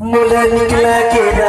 मुलं निघला केला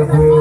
Aduh.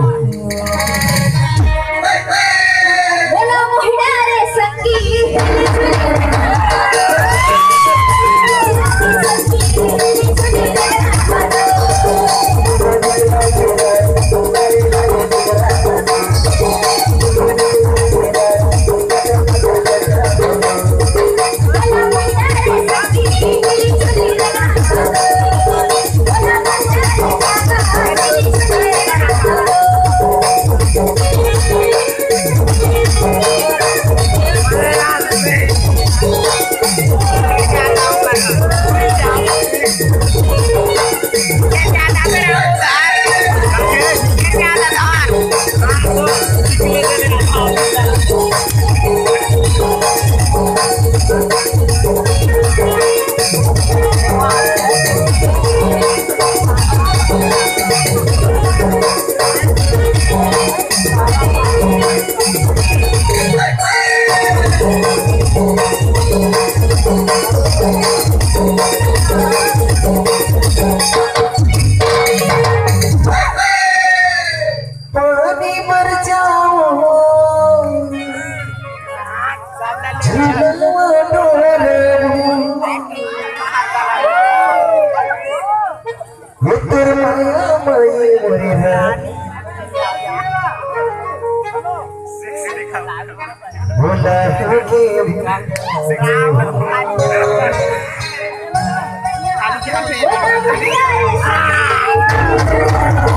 Happy birthday! Thank you.